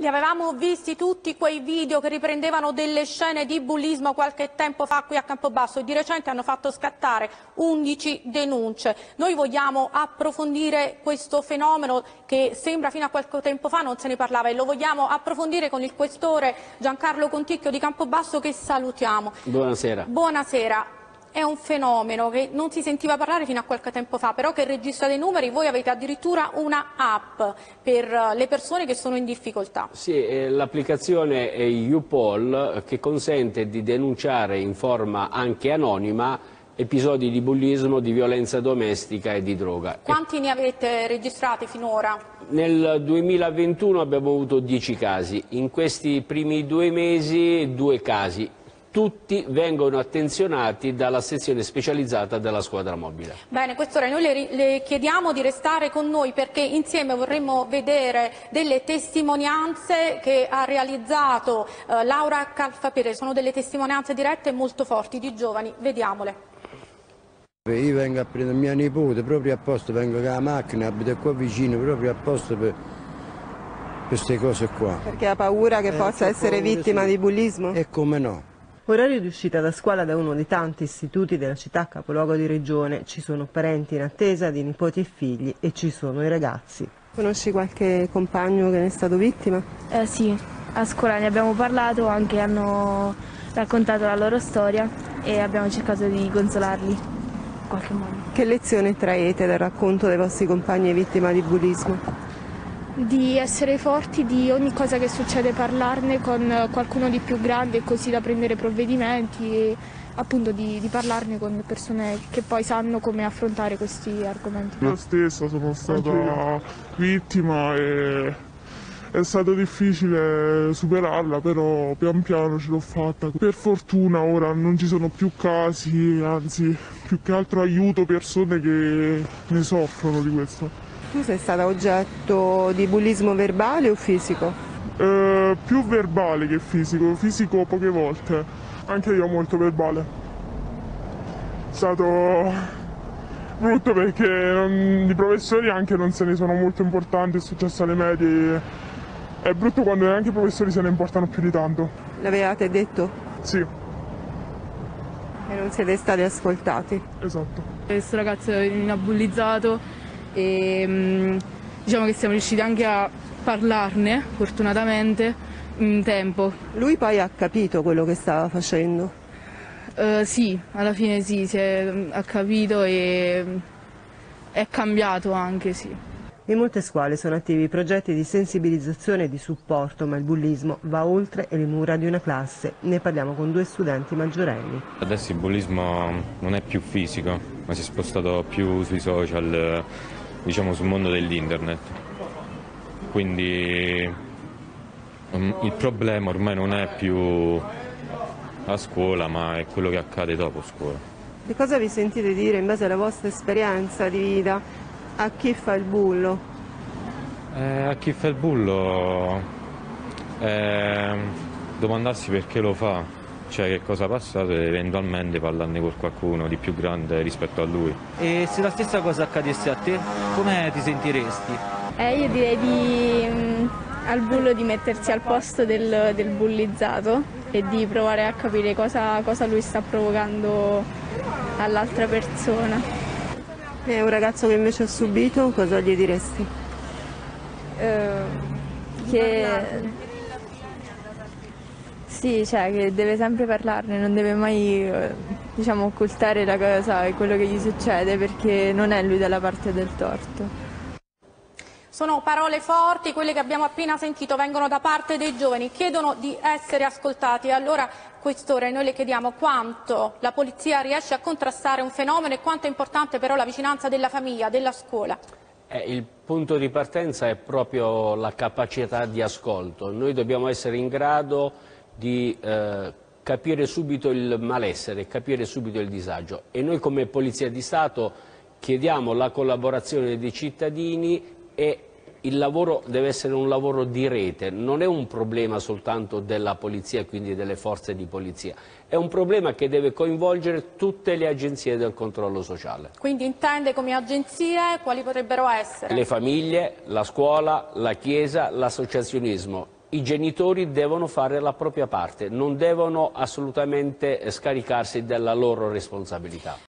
Li avevamo visti tutti quei video che riprendevano delle scene di bullismo qualche tempo fa qui a Campobasso e di recente hanno fatto scattare 11 denunce. Noi vogliamo approfondire questo fenomeno che sembra fino a qualche tempo fa non se ne parlava e lo vogliamo approfondire con il questore Giancarlo Conticchio di Campobasso che salutiamo. Buonasera. Buonasera è un fenomeno che non si sentiva parlare fino a qualche tempo fa, però che registra dei numeri, voi avete addirittura una app per le persone che sono in difficoltà. Sì, l'applicazione è UPOL che consente di denunciare in forma anche anonima episodi di bullismo, di violenza domestica e di droga. Quanti ne avete registrati finora? Nel 2021 abbiamo avuto 10 casi, in questi primi due mesi due casi tutti vengono attenzionati dalla sezione specializzata della squadra mobile. Bene, quest'ora noi le, le, chiediamo di restare con noi perché insieme vorremmo vedere delle testimonianze che ha realizzato eh, Laura Calfapere, sono delle testimonianze dirette molto forti di giovani, vediamole. Io vengo a prendere mia nipote proprio apposta, vengo con la macchina, abito qua vicino proprio apposta per queste cose qua. Perché ha paura che eh, possa essere vittima sì. di bullismo? E come no. Orario di uscita da scuola da uno dei tanti istituti della città capoluogo di regione. Ci sono parenti in attesa di nipoti e figli e ci sono i ragazzi. Conosci qualche compagno che ne è stato vittima? Eh, sì, a scuola ne abbiamo parlato, anche hanno raccontato la loro storia e abbiamo cercato di consolarli in qualche modo. Che lezione traete dal racconto dei vostri compagni vittima di bullismo? Di essere forti di ogni cosa che succede, parlarne con qualcuno di più grande così da prendere provvedimenti e appunto di, di parlarne con persone che poi sanno come affrontare questi argomenti. Io stessa sono stata vittima e è stato difficile superarla, però pian piano ce l'ho fatta. Per fortuna ora non ci sono più casi, anzi più che altro aiuto persone che ne soffrono di questo. Tu sei stata oggetto di bullismo verbale o fisico? Eh, più verbale che fisico, fisico poche volte, anche io molto verbale. È stato brutto perché non, i professori anche non se ne sono molto importanti, è successo alle medie. È brutto quando neanche i professori se ne importano più di tanto. L'avevate detto? Sì. E non siete stati ascoltati? Esatto. Questo ragazzo mi ha bullizzato e mm, diciamo che siamo riusciti anche a parlarne, fortunatamente, in tempo. Lui poi ha capito quello che stava facendo? Uh, sì, alla fine sì, è, ha capito e è cambiato anche, sì. In molte scuole sono attivi progetti di sensibilizzazione e di supporto, ma il bullismo va oltre le mura di una classe. Ne parliamo con due studenti maggiorenni. Adesso il bullismo non è più fisico, ma si è spostato più sui social, diciamo sul mondo dell'internet. Quindi um, il problema ormai non è più a scuola, ma è quello che accade dopo scuola. Che cosa vi sentite dire in base alla vostra esperienza di vita a chi fa il bullo? Eh, a chi fa il bullo eh, domandarsi perché lo fa, cioè che cosa ha passato e eventualmente parlarne con qualcuno di più grande rispetto a lui. E se la stessa cosa accadesse a te, come ti sentiresti? Eh, io direi di, mh, mm, al bullo di mettersi al posto del, del bullizzato e di provare a capire cosa, cosa lui sta provocando all'altra persona. E un ragazzo che invece ha subito, cosa gli diresti? Uh, che sì, cioè che deve sempre parlarne, non deve mai eh, diciamo, occultare la cosa e quello che gli succede perché non è lui dalla parte del torto. Sono parole forti, quelle che abbiamo appena sentito vengono da parte dei giovani, chiedono di essere ascoltati. Allora, quest'ora noi le chiediamo quanto la polizia riesce a contrastare un fenomeno e quanto è importante però la vicinanza della famiglia, della scuola. Eh, il punto di partenza è proprio la capacità di ascolto. Noi dobbiamo essere in grado di eh, capire subito il malessere, capire subito il disagio e noi come Polizia di Stato chiediamo la collaborazione dei cittadini e il lavoro deve essere un lavoro di rete, non è un problema soltanto della polizia quindi delle forze di polizia, è un problema che deve coinvolgere tutte le agenzie del controllo sociale. Quindi intende come agenzie quali potrebbero essere? Le famiglie, la scuola, la chiesa, l'associazionismo i genitori devono fare la propria parte, non devono assolutamente scaricarsi della loro responsabilità.